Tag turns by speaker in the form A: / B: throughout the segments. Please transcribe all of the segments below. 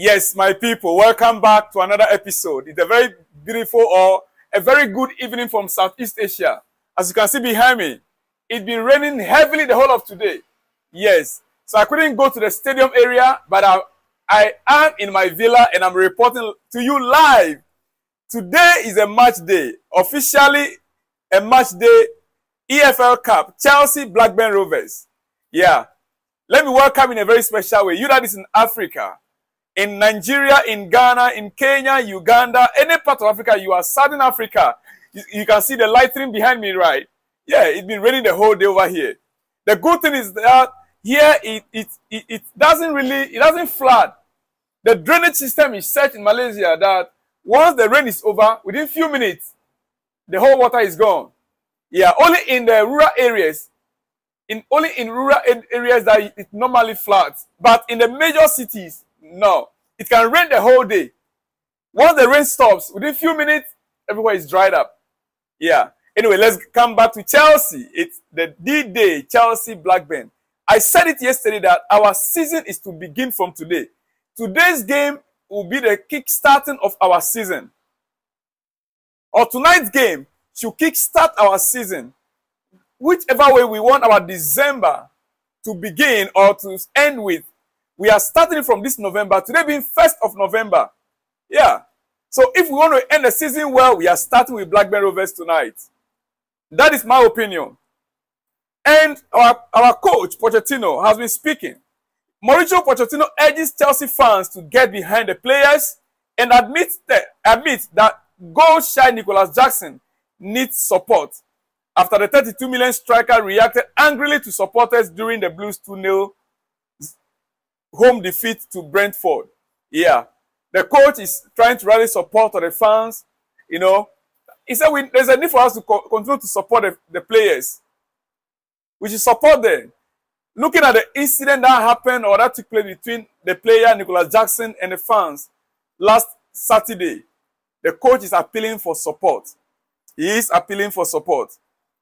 A: Yes, my people, welcome back to another episode. It's a very beautiful or a very good evening from Southeast Asia. As you can see behind me, it's been raining heavily the whole of today. Yes, so I couldn't go to the stadium area, but I, I am in my villa and I'm reporting to you live. Today is a match day, officially a match day EFL Cup, Chelsea Blackburn Rovers. Yeah, let me welcome in a very special way. You that is in Africa, in Nigeria, in Ghana, in Kenya, Uganda, any part of Africa, you are Southern Africa. You, you can see the lightning behind me, right? Yeah, it's been raining the whole day over here. The good thing is that here it, it, it, it doesn't really, it doesn't flood. The drainage system is set in Malaysia that once the rain is over, within few minutes, the whole water is gone. Yeah, only in the rural areas, in only in rural areas that it normally floods. But in the major cities, no. It can rain the whole day. Once the rain stops, within a few minutes, everywhere is dried up. Yeah. Anyway, let's come back to Chelsea. It's the D-Day, Chelsea Blackburn. I said it yesterday that our season is to begin from today. Today's game will be the kick-starting of our season. Or tonight's game should kick-start our season. Whichever way we want our December to begin or to end with, we are starting from this November, today being 1st of November. Yeah. So if we want to end the season well, we are starting with Blackburn Rovers tonight. That is my opinion. And our, our coach, Pochettino, has been speaking. Mauricio Pochettino urges Chelsea fans to get behind the players and admit that, admit that goal shy Nicholas Jackson needs support after the 32 million striker reacted angrily to supporters during the Blues 2-0 home defeat to Brentford. Yeah. The coach is trying to rally support of the fans. You know, he said we, there's a need for us to co continue to support the, the players. We should support them. Looking at the incident that happened or that took place between the player Nicolas Jackson and the fans last Saturday, the coach is appealing for support. He is appealing for support.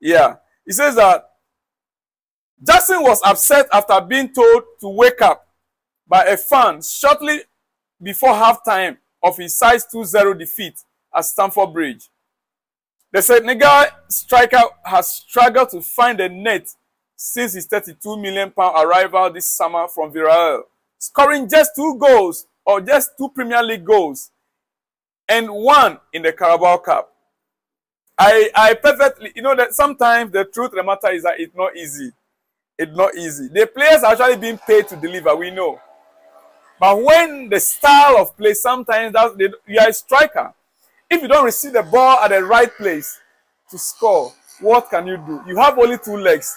A: Yeah. He says that Jackson was upset after being told to wake up by a fan shortly before halftime of his size 2-0 defeat at Stamford Bridge. The Senegal striker has struggled to find a net since his 32 million pound arrival this summer from Villarreal, scoring just two goals or just two Premier League goals and one in the Carabao Cup. I, I perfectly, you know that sometimes the truth of the matter is that it's not easy. It's not easy. The players are actually being paid to deliver, we know. But when the style of play, sometimes that you are a striker. If you don't receive the ball at the right place to score, what can you do? You have only two legs.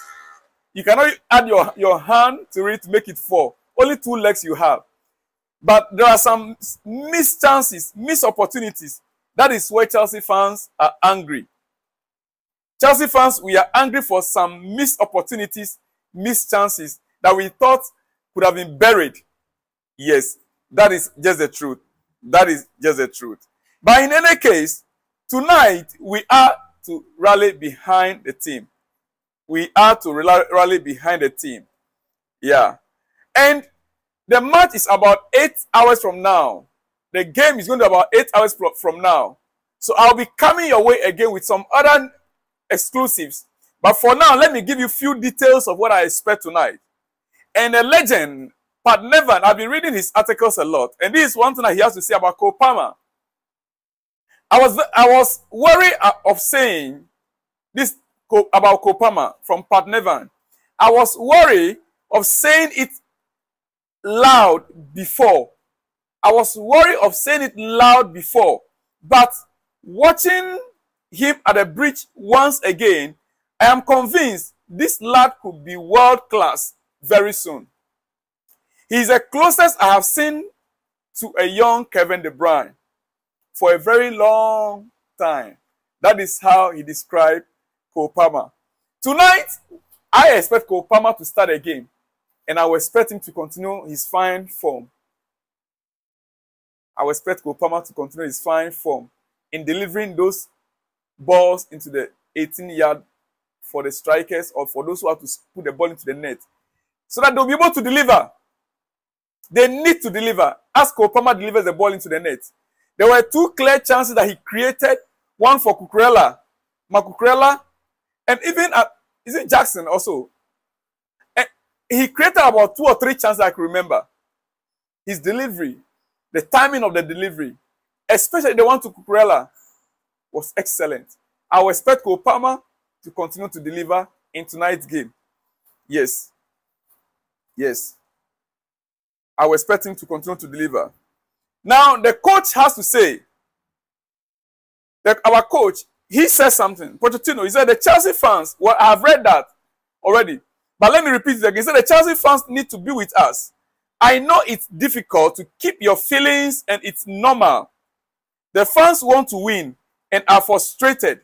A: You cannot add your, your hand to it to make it four. Only two legs you have. But there are some missed chances, missed opportunities. That is where Chelsea fans are angry. Chelsea fans, we are angry for some missed opportunities, missed chances that we thought could have been buried Yes, that is just the truth. That is just the truth. But in any case, tonight we are to rally behind the team. We are to rally behind the team. Yeah. And the match is about eight hours from now. The game is going to be about eight hours from now. So I'll be coming your way again with some other exclusives. But for now, let me give you a few details of what I expect tonight. And a legend Pat Nevin, I've been reading his articles a lot, and this is one thing that he has to say about Cole Palmer. I was I was worried uh, of saying this about Cole Palmer from Pat Nevin. I was worried of saying it loud before. I was worried of saying it loud before, but watching him at the bridge once again, I am convinced this lad could be world class very soon. He's the closest I have seen to a young Kevin De Bruyne for a very long time. That is how he described Palmer. Tonight, I expect Palmer to start a game, and I will expect him to continue his fine form. I will expect Palmer to continue his fine form in delivering those balls into the 18 yard for the strikers or for those who have to put the ball into the net so that they'll be able to deliver. They need to deliver. As Cole Palmer delivers the ball into the net. There were two clear chances that he created. One for Cucurella, Marc Cucurella, and even at, is it Jackson also? And he created about two or three chances I can remember. His delivery, the timing of the delivery, especially the one to Cucurella, was excellent. I will expect Cole Palmer to continue to deliver in tonight's game. Yes. Yes. I will expect him to continue to deliver. Now, the coach has to say, that our coach, he says something. Pochettino, he said, the Chelsea fans, well, I have read that already. But let me repeat it again. He said, the Chelsea fans need to be with us. I know it's difficult to keep your feelings and it's normal. The fans want to win and are frustrated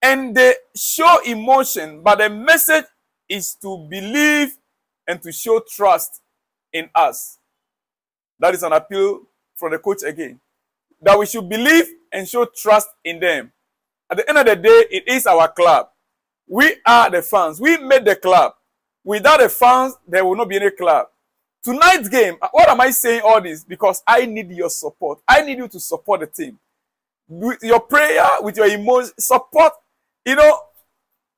A: and they show emotion, but the message is to believe and to show trust in us. That is an appeal from the coach again. That we should believe and show trust in them. At the end of the day, it is our club. We are the fans. We made the club. Without the fans, there will not be any club. Tonight's game, uh, what am I saying all this? Because I need your support. I need you to support the team. With your prayer, with your emotion, support you know,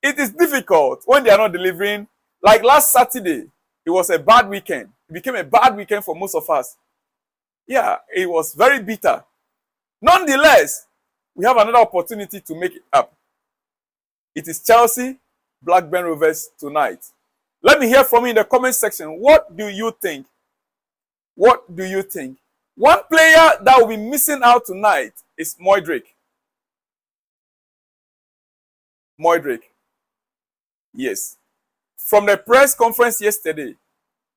A: it is difficult when they are not delivering. Like last Saturday, it was a bad weekend. It became a bad weekend for most of us. Yeah, it was very bitter. Nonetheless, we have another opportunity to make it up. It is Chelsea, Blackburn Rovers tonight. Let me hear from you in the comment section. What do you think? What do you think? One player that will be missing out tonight is Mudryk. Mudryk. Yes. From the press conference yesterday,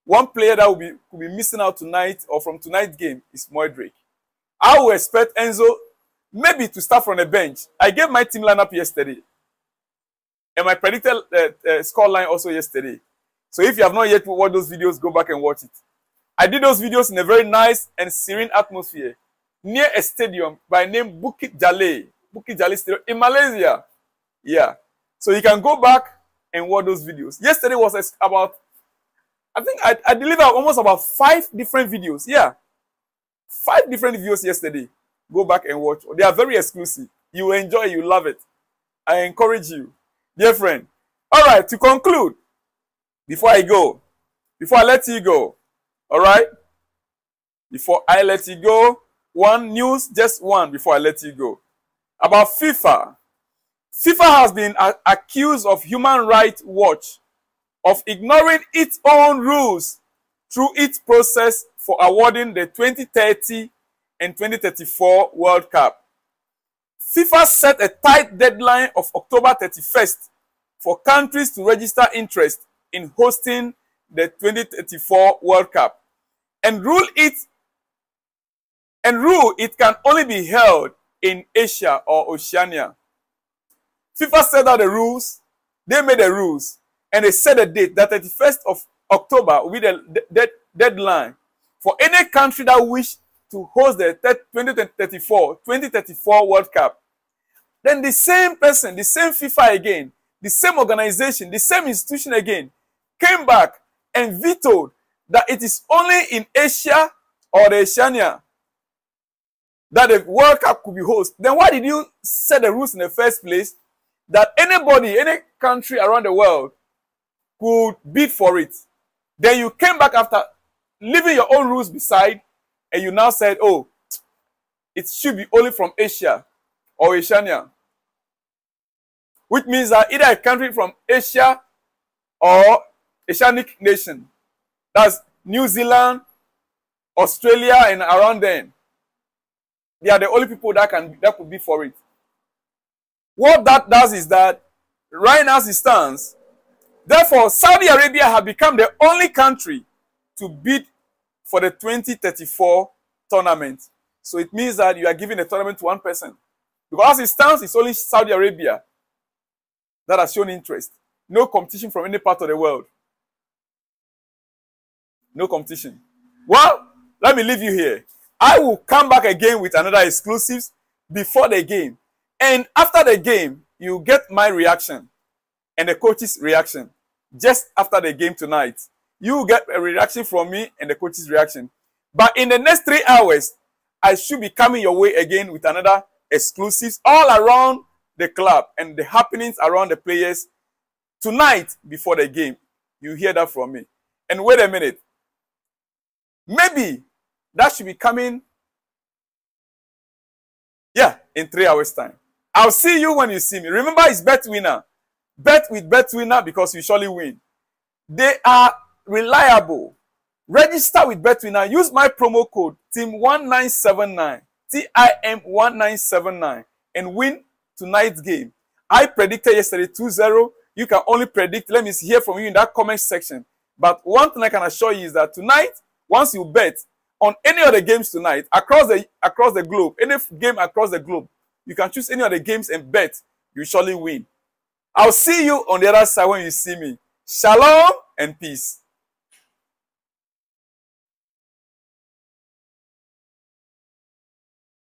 A: one player that will be, could be missing out tonight or from tonight's game is Mudryk. I will expect Enzo maybe to start from the bench. I gave my team lineup yesterday. And my predicted uh, uh, score line also yesterday. So if you have not yet watched those videos, go back and watch it. I did those videos in a very nice and serene atmosphere near a stadium by name Bukit Jalil. Bukit Jalil Stadium in Malaysia. Yeah. So you can go back and watch those videos. Yesterday was about, I think I, I delivered almost about five different videos. Yeah. Five different videos yesterday. Go back and watch. They are very exclusive. You enjoy You love it. I encourage you. Dear friend. All right. To conclude, before I go, before I let you go, all right? Before I let you go, one news, just one before I let you go. About FIFA. FIFA has been accused of Human Rights Watch of ignoring its own rules through its process for awarding the 2030 and 2034 World Cup. FIFA set a tight deadline of October 31st for countries to register interest in hosting the 2034 World Cup and rule it and rule it can only be held in Asia or Oceania. FIFA set out the rules. They made the rules. And they set a date that 31st of October will be the de deadline for any country that wish to host the 2034, 2034 World Cup. Then the same person, the same FIFA again, the same organization, the same institution again, came back and vetoed that it is only in Asia or the Oceania that the World Cup could be hosted. Then why did you set the rules in the first place that anybody, any country around the world could bid for it. Then you came back after leaving your own rules beside, and you now said, oh, it should be only from Asia or Oceania. Which means that either a country from Asia or Oceanic nation. That's New Zealand, Australia, and around then. They are the only people that can that could be for it. What that does is that right as it stands, therefore Saudi Arabia have become the only country to bid for the 2034 tournament. So it means that you are giving the tournament to one person. Because as it stands, it's only Saudi Arabia that has shown interest. No competition from any part of the world. No competition. Well, let me leave you here. I will come back again with another exclusives before the game. And after the game, you get my reaction and the coach's reaction. Just after the game tonight, you get a reaction from me and the coach's reaction. But in the next three hours, I should be coming your way again with another exclusives all around the club and the happenings around the players tonight before the game. You hear that from me. And wait a minute. Maybe that should be coming, yeah, in three hours' time. I'll see you when you see me. Remember, it's BetWinner. Bet with BetWinner because you surely win. They are reliable. Register with BetWinner. Use my promo code TIM1979, T-I-M1979, and win tonight's game. I predicted yesterday 2-0. You can only predict. Let me hear from you in that comment section. But one thing I can assure you is that tonight, once you bet on any of the games tonight across the across the globe, any game across the globe, you can choose any of the games and bet. You surely win. I'll see you on the other side when you see me. Shalom and peace.